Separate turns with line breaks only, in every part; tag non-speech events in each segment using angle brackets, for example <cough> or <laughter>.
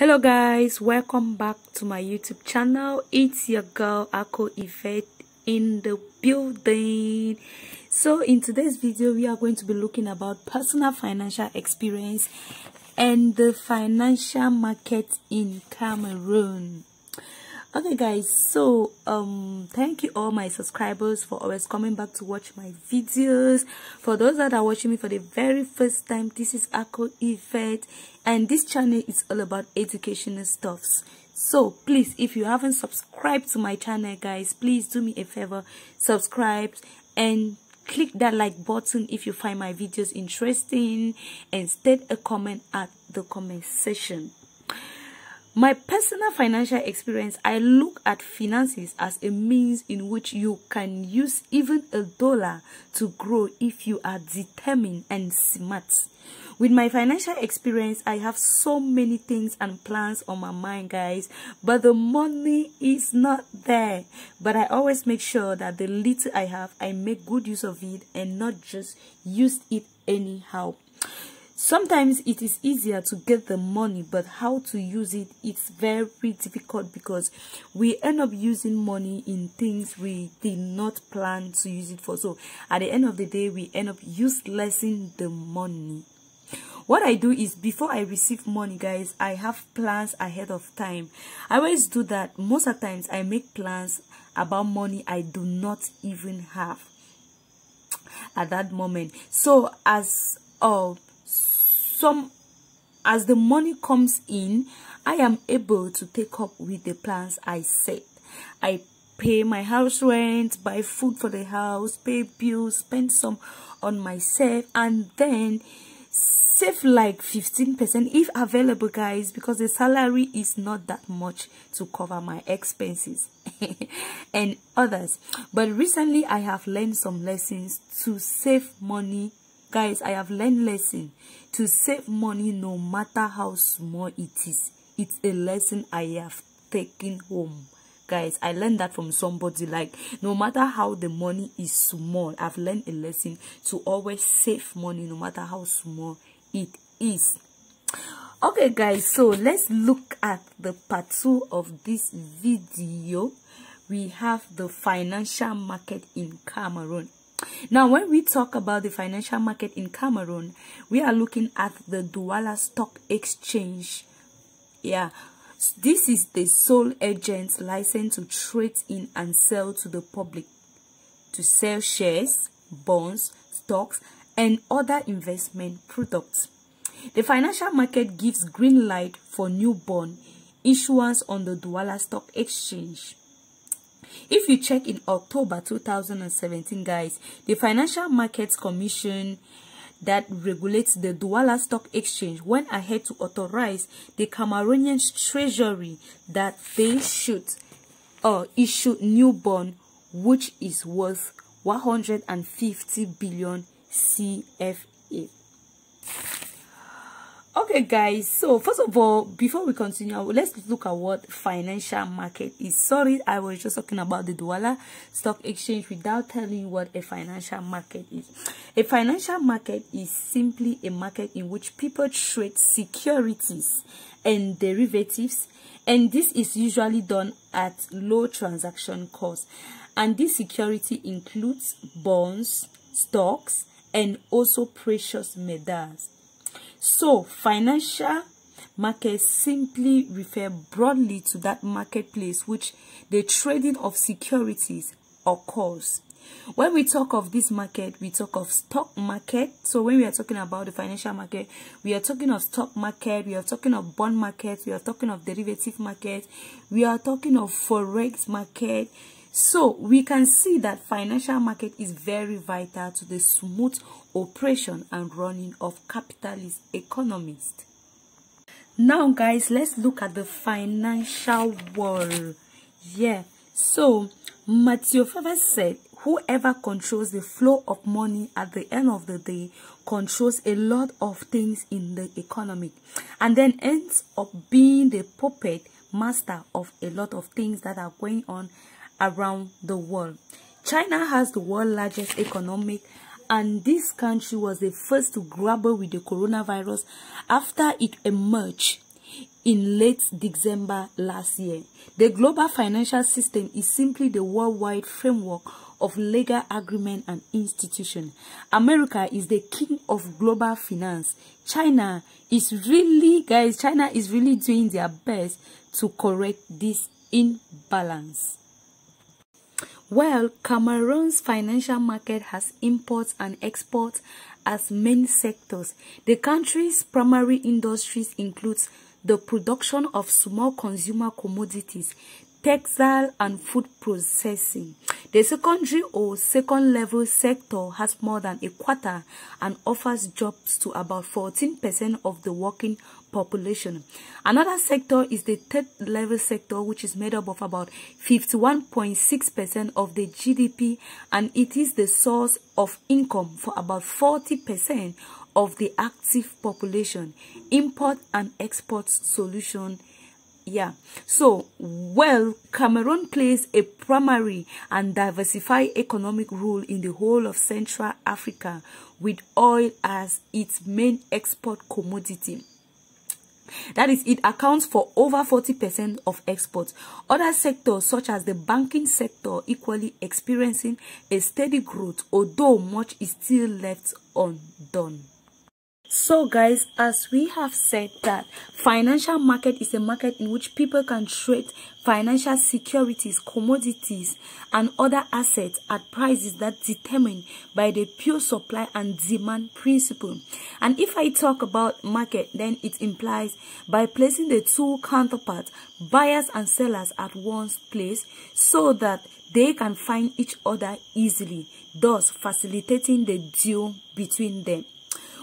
hello guys. Welcome back to my youtube channel. It's your girl Ako Yvette in the building. So in today's video we are going to be looking about personal financial experience and the financial market in Cameroon okay guys so um thank you all my subscribers for always coming back to watch my videos. For those that are watching me for the very first time this is Ako Yvette and this channel is all about educational stuffs. So please if you haven't subscribed to my channel guys please do me a favor subscribe and click that like button if you find my videos interesting and state a comment at the comment section my personal financial experience, I look at finances as a means in which you can use even a dollar to grow if you are determined and smart. With my financial experience, I have so many things and plans on my mind, guys, but the money is not there. But I always make sure that the little I have, I make good use of it and not just use it anyhow. Sometimes it is easier to get the money, but how to use it, it's very difficult because we end up using money in things we did not plan to use it for. So at the end of the day, we end up uselessing the money. What I do is before I receive money, guys, I have plans ahead of time. I always do that. Most of times I make plans about money I do not even have at that moment. So as uh, some as the money comes in i am able to take up with the plans i set. I pay my house rent buy food for the house pay bills spend some on myself and then save like 15 percent if available guys because the salary is not that much to cover my expenses <laughs> and others. But recently i have learned some lessons to save money guys i have learned lesson to save money no matter how small it is. It's a lesson i have taken home. Guys i learned that from somebody. Like no matter how the money is small i've learned a lesson to always save money no matter how small it is. Okay guys so let's look at the part two of this video. We have the financial market in cameroon now, when we talk about the financial market in Cameroon, we are looking at the Douala Stock Exchange. Yeah, this is the sole agent licensed to trade in and sell to the public, to sell shares, bonds, stocks, and other investment products. The financial market gives green light for new bond issuance on the Douala Stock Exchange. If you check in October 2017, guys, the Financial Markets Commission that regulates the Douala Stock Exchange went ahead to authorize the Cameroonian Treasury that they should uh, issue new bond which is worth 150 billion CFA okay guys so first of all before we continue let's look at what financial market is. Sorry i was just talking about the douala stock exchange without telling you what a financial market is. A financial market is simply a market in which people trade securities and derivatives and this is usually done at low transaction cost and this security includes bonds stocks and also precious metals so financial markets simply refer broadly to that marketplace which the trading of securities occurs. When we talk of this market, we talk of stock market. So when we are talking about the financial market, we are talking of stock market, we are talking of bond market, we are talking of derivative market, we are talking of forex market, so we can see that financial market is very vital to the smooth operation and running of capitalist economies. Now guys, let's look at the financial world. Yeah, so Matthew Faber said, whoever controls the flow of money at the end of the day controls a lot of things in the economy and then ends up being the puppet master of a lot of things that are going on around the world. China has the world's largest economic and this country was the first to grapple with the coronavirus after it emerged in late December last year. The global financial system is simply the worldwide framework of legal agreement and institution. America is the king of global finance. China is really, guys, China is really doing their best to correct this imbalance. Well, Cameroon's financial market has imports and exports as main sectors. The country's primary industries include the production of small consumer commodities, textile and food processing. The secondary or second level sector has more than a quarter and offers jobs to about 14% of the working population. Another sector is the third level sector, which is made up of about 51.6% of the GDP, and it is the source of income for about 40% of the active population. Import and export solution yeah so well cameroon plays a primary and diversified economic role in the whole of central africa with oil as its main export commodity that is, it accounts for over 40% of exports. Other sectors, such as the banking sector, equally experiencing a steady growth, although much is still left undone. So guys, as we have said that financial market is a market in which people can trade financial securities, commodities, and other assets at prices that determined by the pure supply and demand principle. And if I talk about market, then it implies by placing the two counterparts, buyers and sellers at one place so that they can find each other easily, thus facilitating the deal between them.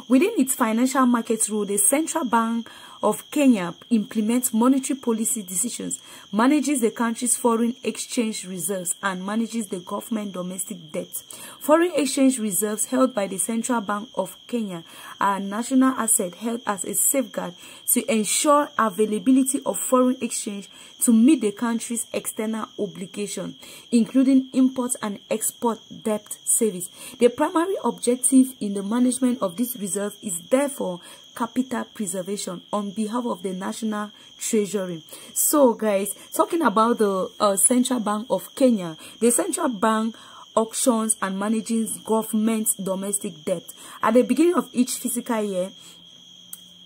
Within its financial market rule, the Central Bank of Kenya implements monetary policy decisions, manages the country's foreign exchange reserves, and manages the government domestic debt. Foreign exchange reserves held by the Central Bank of Kenya are national asset held as a safeguard to ensure availability of foreign exchange to meet the country's external obligation, including import and export debt service. The primary objective in the management of this reserve is therefore capital preservation on behalf of the national treasury. So guys talking about the uh, central bank of kenya. The central bank auctions and manages government domestic debt. At the beginning of each fiscal year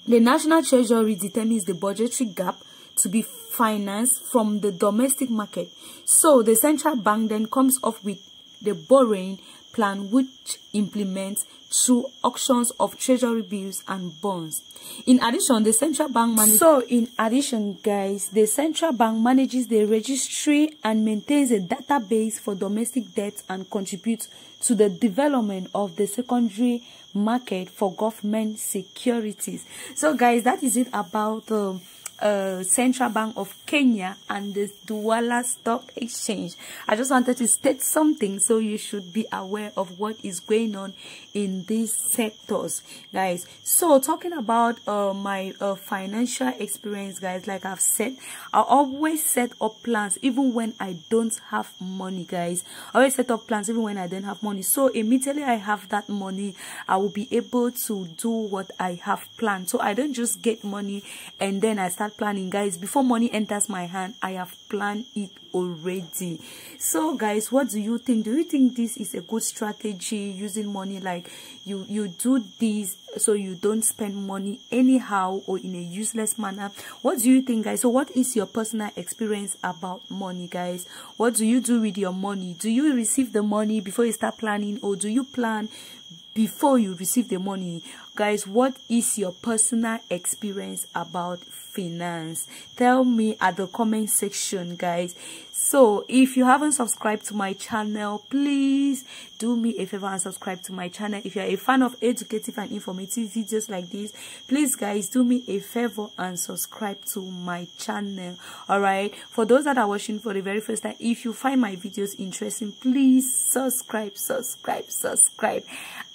the national treasury determines the budgetary gap to be financed from the domestic market. So the central bank then comes up with the borrowing plan which implements through auctions of treasury bills and bonds. In addition, the central bank manages So in addition, guys, the central bank manages the registry and maintains a database for domestic debt and contributes to the development of the secondary market for government securities. So guys, that is it about the um, uh, Central Bank of Kenya and the Douala Stock Exchange. I just wanted to state something so you should be aware of what is going on in these sectors, guys. So talking about uh, my uh, financial experience, guys, like I've said, I always set up plans even when I don't have money, guys. I always set up plans even when I don't have money. So immediately I have that money, I will be able to do what I have planned. So I don't just get money and then I start start planning guys. Before money enters my hand i have planned it already. So guys what do you think? Do you think this is a good strategy using money? Like you you do this so you don't spend money anyhow or in a useless manner. What do you think guys? So what is your personal experience about money guys? What do you do with your money? Do you receive the money before you start planning or do you plan before you receive the money guys what is your personal experience about finance? Tell me at the comment section guys so if you haven't subscribed to my channel please do me a favor and subscribe to my channel. If you're a fan of educative and informative videos like this please guys do me a favor and subscribe to my channel. All right? For those that are watching for the very first time if you find my videos interesting please subscribe subscribe subscribe.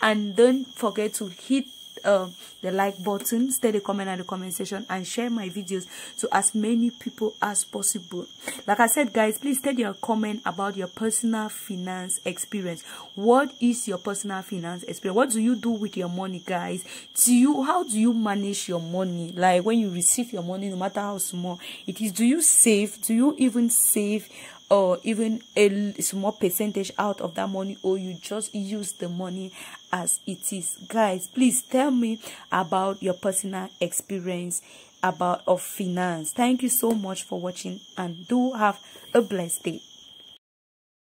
And don't forget to hit uh, the like button stay the comment in the comment section and share my videos to as many people as possible. Like i said guys please tell your comment about your personal finance experience. What is your personal finance experience? What do you do with your money guys? Do you how do you manage your money? Like when you receive your money no matter how small it is do you save? Do you even save or even a small percentage out of that money or you just use the money as it is. Guys please tell me about your personal experience about of finance. Thank you so much for watching and do have a blessed day